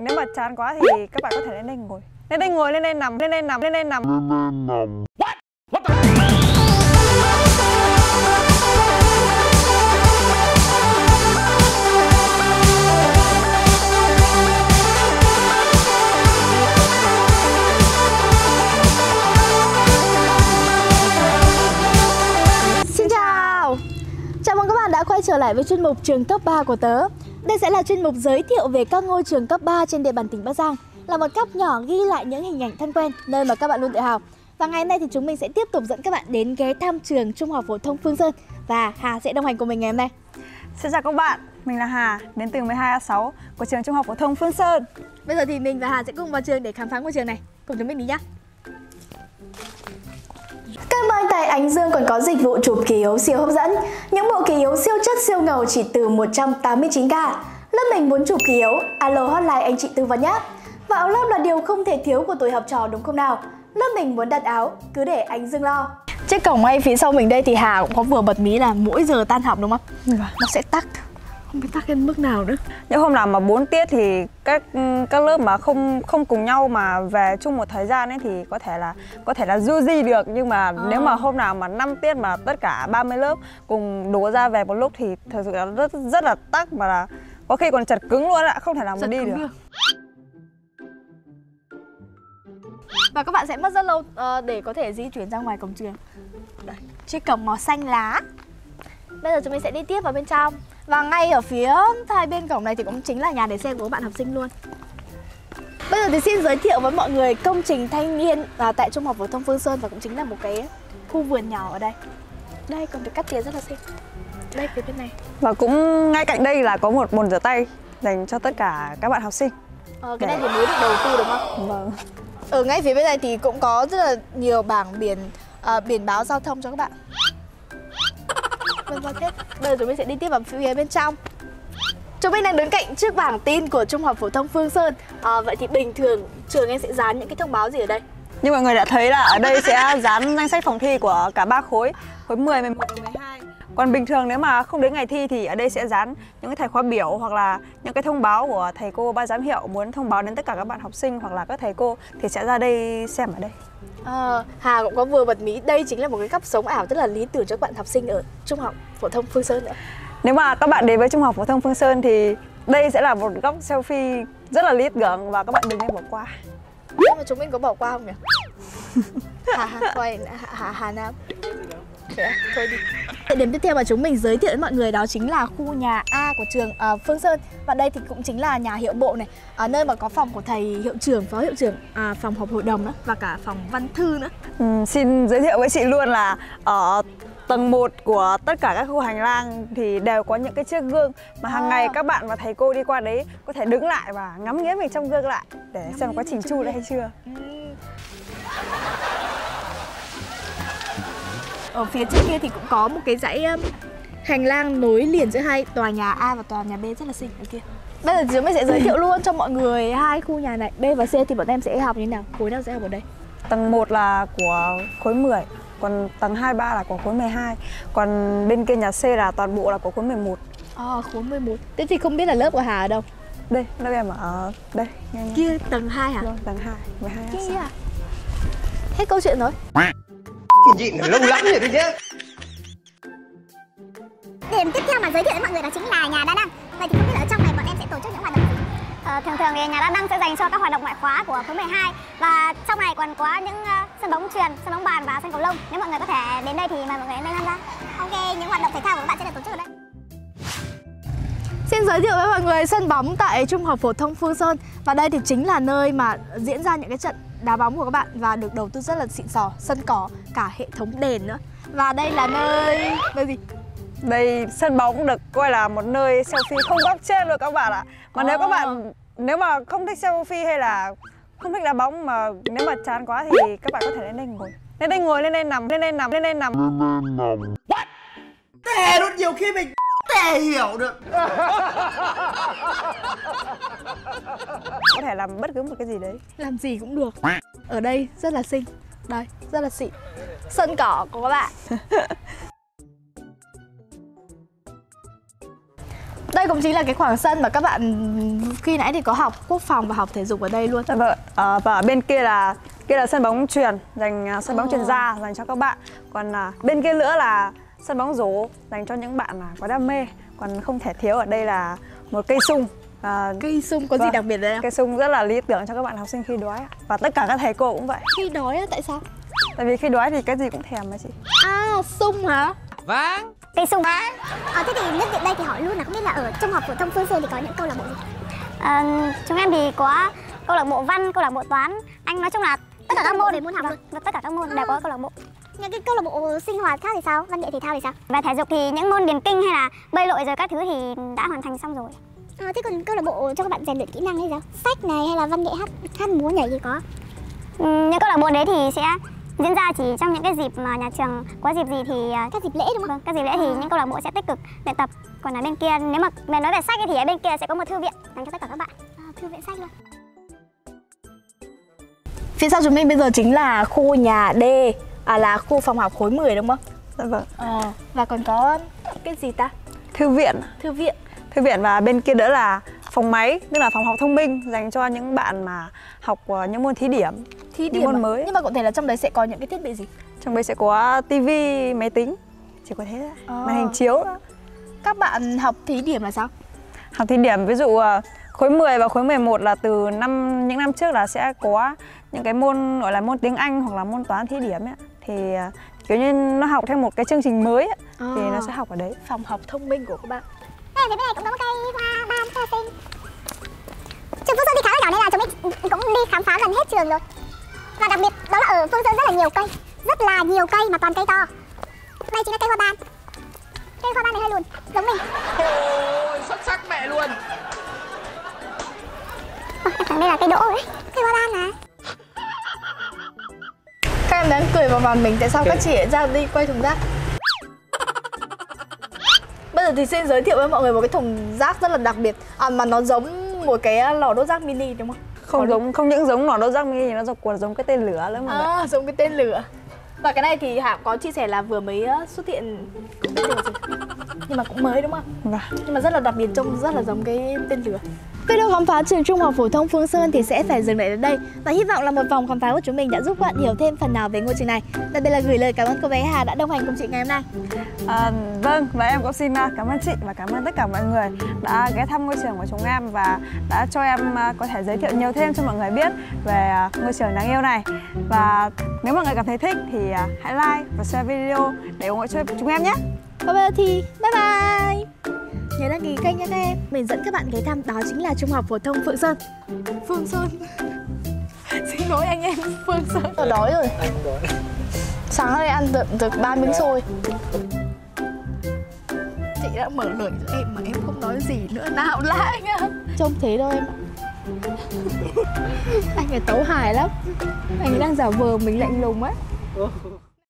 nếu mà chán quá thì các bạn có thể lên đây ngồi. Lên đây ngồi lên đây nằm lên đây nằm lên đây nằm. Lên đây nằm. Xin chào. Chào mừng các bạn đã quay trở lại với chuyên mục trường cấp 3 của tớ Đây sẽ là chuyên mục giới thiệu về các ngôi trường cấp 3 trên địa bàn tỉnh Bắc Giang Là một góc nhỏ ghi lại những hình ảnh thân quen, nơi mà các bạn luôn tự hào. Và ngày hôm nay thì chúng mình sẽ tiếp tục dẫn các bạn đến ghé thăm trường Trung học phổ thông Phương Sơn. Và Hà sẽ đồng hành cùng mình ngày hôm nay. Xin chào các bạn, mình là Hà, đến từ 12A6 của trường Trung học phổ thông Phương Sơn. Bây giờ thì mình và Hà sẽ cùng vào trường để khám phá ngôi trường này. Cùng chúng mình đi nhá Ơn tại Ánh Dương còn có dịch vụ chụp kỳ yếu siêu hấp dẫn. Những bộ kỳ yếu siêu chất siêu ngầu chỉ từ 189k Lớp mình muốn chụp kỳ yếu, alo hotline anh chị tư vấn nhé. Và áo lớp là điều không thể thiếu của tuổi học trò đúng không nào? Lớp mình muốn đặt áo, cứ để Ánh Dương lo. Chiếc cổng ngay phía sau mình đây thì Hà cũng có vừa bật mí là mỗi giờ tan học đúng không? Nó sẽ tắc Không biết tắc đến mức nào nữa. Những hôm nào mà 4 tiết thì các các lớp mà không không cùng nhau mà về chung một thời gian ấy thì có thể là có thể là du di được. Nhưng mà nếu mà hôm nào mà 5 tiết mà tất cả 30 lớp cùng đổ ra về một lúc thì thật sự là rất rất là tắc mà là có khi còn chật cứng luôn ạ, không thể nào mà đi được. được. Và các bạn sẽ mất rất lâu ờ, để có thể di chuyển ra ngoài cổng trường. Đây, chiếc cổng màu xanh lá. Bây giờ chúng mình sẽ đi tiếp vào bên trong Và ngay ở phía hai bên cổng này thì cũng chính là nhà để xe của các bạn học sinh luôn Bây giờ thì xin giới thiệu với mọi người công trình thanh niên à, tại Trung học phổ thông Phương Sơn và cũng chính là một cái khu vườn nhỏ ở đây. Đây còn được cắt tỉa rất là xinh. Đây phía bên này. Và cũng ngay cạnh đây là có một bồn rửa tay dành cho tất cả các bạn học sinh. Ờ, cái này thì mới được đầu tư đúng không? Vâng. Ở ngay phía bên này thì cũng có rất là nhiều bảng biển à, biển báo giao thông cho các bạn. Vâng, vâng, hết. Bây giờ chúng mình sẽ đi tiếp vào phía bên trong. Chúng mình đang đứng cạnh trước bảng tin của Trung học phổ thông Phương Sơn. À, vậy thì bình thường trường em sẽ dán những cái thông báo gì ở đây? Như mọi người đã thấy là ở đây sẽ dán danh sách phòng thi của cả ba khối, khối 10, 11 và 12. Còn bình thường nếu mà không đến ngày thi thì ở đây sẽ dán những cái thầy khóa biểu hoặc là những cái thông báo của thầy cô ban giám hiệu muốn thông báo đến tất cả các bạn học sinh hoặc là các thầy cô thì sẽ ra đây xem ở đây. Ờ, Hà cũng có vừa bật mí đây chính là một cái góc sống ảo rất là lý tưởng cho các bạn học sinh ở Trung học phổ thông Phương Sơn nữa. Nếu mà các bạn đến với Trung học phổ thông Phương Sơn thì đây sẽ là một góc selfie rất là lý tưởng và các bạn đừng nên bỏ qua. Nhưng mà chúng mình có bỏ qua không nhỉ? Hà Hà, Hà, Hà Nam. Thế à? Thôi đi. Địa điểm tiếp theo mà chúng mình giới thiệu với mọi người đó chính là khu nhà A của trường ờ, Phương Sơn và đây thì cũng chính là nhà hiệu bộ này, ở nơi mà có phòng của thầy hiệu trưởng, phó hiệu trưởng, à, phòng họp hội đồng nữa và cả phòng văn thư nữa. Ừm, xin giới thiệu với chị luôn là ở tầng 1 của tất cả các khu hành lang thì đều có những cái chiếc gương mà hàng À. ngày các bạn và thầy cô đi qua đấy có thể đứng lại và ngắm nghía mình trong gương lại để xem quá trình chu đã hay chưa. Ở phía trên kia thì cũng có một cái dãy um, hành lang nối liền giữa hai tòa nhà A và tòa nhà B rất là xinh ở kia. Bây giờ chúng mình sẽ giới thiệu luôn cho mọi người hai khu nhà này B và C thì bọn em sẽ học như thế nào? Khối nào sẽ học ở đây? Tầng 1 là của khối 10, còn tầng 2 3 là của khối 12. Còn bên kia nhà C là toàn bộ là của khối 11. À, khối 11 Thế thì không biết là lớp của Hà ở đâu? Đây, lớp em ở đây, nghe nghe. Kia tầng 2 hả? Vâng, tầng 2, 12 Kia A6. à? Hết câu chuyện rồi nhịn lâu lắm rồi đấy chứ Điểm tiếp theo mà giới thiệu với mọi người đó chính là nhà đa năng. Vậy thì không biết là ở trong này bọn em sẽ tổ chức những hoạt động gì? Ờ, thường thường thì nhà đa năng sẽ dành cho các hoạt động ngoại khóa của khối 12 và trong này còn có những ờ, sân bóng chuyền, sân bóng bàn và sân cầu lông. Nếu mọi người có thể đến đây thì mời mọi người đến đây tham gia. Ok, những hoạt động thể thao của các bạn sẽ được tổ chức ở đây. Xin giới thiệu với mọi người sân bóng tại Trung học phổ thông Phương Sơn Và đây thì chính là nơi mà diễn ra những cái trận đá bóng của các bạn Và được đầu tư rất là xịn sò, sân cỏ, cả hệ thống đèn nữa Và đây là nơi... nơi gì? Đây sân bóng được coi là một nơi selfie không góc trên luôn các bạn ạ. Mà nếu các Ồ. bạn nếu mà không thích selfie hay là không thích đá bóng mà nếu mà chán quá thì các bạn có thể lên đây ngồi. Lên đây ngồi, lên đây nằm, lên đây nằm, lên đây nằm. tè luôn nhiều khi mình tè hiểu được Có thể làm bất cứ một cái gì đấy. Làm gì cũng được Ở đây rất là xinh Đây, rất là xịn Sân cỏ của các bạn Đây cũng chính là cái khoảng sân mà các bạn khi nãy thì có học quốc phòng và học thể dục ở đây luôn Dạ vâng, ờ, và ở bên kia là kia là sân bóng truyền dành à, sân bóng truyền ra dành cho các bạn. Còn à, bên kia nữa là sân bóng rổ dành cho những bạn mà có đam mê. Còn không thể thiếu ở đây là một cây sung. À, cây sung có gì Vâng. đặc biệt đấy không cây sung rất là lý tưởng cho các bạn học sinh khi đói ạ. và tất cả các thầy cô cũng vậy. khi đói á tại sao Tại vì khi đói thì cái gì cũng thèm mà chị. à sung hả Cây sung Ờ, thế thì nhất tiện đây thì hỏi luôn là không biết là ở trung học phổ thông Phương Sơn thì có những câu lạc bộ gì? Ờ, chúng em thì có câu lạc bộ văn, câu lạc bộ toán Anh nói chung là tất cả các môn để môn học luôn Tất cả các môn đều có câu lạc bộ những cái câu lạc bộ sinh hoạt khác thì sao? Văn nghệ thể thao thì sao? Về thể dục thì những môn điền kinh hay là bơi lội rồi các thứ thì đã hoàn thành xong rồi à, Thế còn câu lạc bộ cho các bạn rèn luyện kỹ năng hay sao? Sách này hay là văn nghệ hát, hát múa nhảy gì có? Ừ, những câu lạc bộ đấy thì sẽ diễn ra chỉ trong những cái dịp mà nhà trường có dịp gì thì à, các dịp lễ đúng không? Vâng, các dịp lễ thì những câu lạc bộ sẽ tích cực luyện tập. Còn ở bên kia nếu mà về nói về sách ấy thì ở bên kia sẽ có một thư viện dành cho tất cả các bạn. À, thư viện sách luôn. phía sau chúng mình bây giờ chính là khu nhà D à là khu phòng học khối 10 đúng không Dạ vâng. ờ và còn có cái gì ta Thư viện, thư viện thư viện và bên kia nữa là phòng máy, tức là phòng học thông minh dành cho những bạn mà học ờ, những môn thí điểm. thí Những điểm môn à? mới. nhưng mà cụ thể là trong đấy sẽ có những cái thiết bị gì Trong đây sẽ có tivi, máy tính. Chỉ có thế thôi. Ờ. Màn hình chiếu. các bạn học thí điểm là sao Học thí điểm ví dụ ờ, khối 10 và khối 11 là từ năm những năm trước là sẽ có những cái môn gọi là môn tiếng Anh hoặc là môn toán thí điểm ấy. Thì kiểu như nó học theo một cái chương trình mới ấy, thì À. nó sẽ học ở đấy. phòng học thông minh của các bạn Phía bên này cũng có một cây hoa ban rất là xinh. Trường Phương Sơn thì khá là nhỏ nên là chúng mình cũng đi khám phá gần hết trường rồi. Và đặc biệt đó là ở Phương Sơn rất là nhiều cây, rất là nhiều cây mà toàn cây to. Đây chính là cây hoa ban. Cây hoa ban này hơi lùn, giống mình. Ôi, xuất sắc mẹ luôn tưởng đây là cây đỗ đấy. Cây hoa ban mà. các em đang cười vào mặt mình tại sao các chị lại ra đi quay thùng rác giờ thì xin giới thiệu với mọi người một cái thùng rác rất là đặc biệt. À, mà nó giống một cái lò đốt rác mini đúng không? Không giống không những giống lò đốt rác mini nó giống còn giống cái tên lửa nữa mà. à, giống cái tên lửa. Và cái này thì Hạ có chia sẻ là vừa mới ờ, xuất hiện nhưng mà cũng mới đúng không Vâng. nhưng mà rất là đặc biệt trông rất là giống cái tên lửa Video khám phá trường Trung học phổ thông Phương Sơn thì sẽ phải dừng lại đến đây và hy vọng là một vòng khám phá của chúng mình đã giúp bạn hiểu thêm phần nào về ngôi trường này. Đặc biệt là gửi lời cảm ơn cô bé Hà đã đồng hành cùng chị ngày hôm nay. À, vâng và em cũng xin à, cảm ơn chị và cảm ơn tất cả mọi người đã ghé thăm ngôi trường của chúng em và đã cho em à, có thể giới thiệu nhiều thêm cho mọi người biết về à, ngôi trường đáng yêu này và nếu mọi người cảm thấy thích thì hãy like và share video để ủng hộ cho chúng em nhé Và bây giờ thì bye bye. Nhớ đăng ký kênh nha các em. Mình dẫn các bạn ghé thăm đó chính là Trung học phổ thông Phượng Sơn. Phương Sơn. Xin lỗi anh em Phương Sơn. Tôi đói rồi. Sáng nay ăn được, được 3 miếng xôi. Chị đã mở lời cho em mà em không nói gì nữa nào lại nha. Trông thế đâu em. anh ấy tấu hài lắm. Anh ấy đang giả vờ mình lạnh lùng á.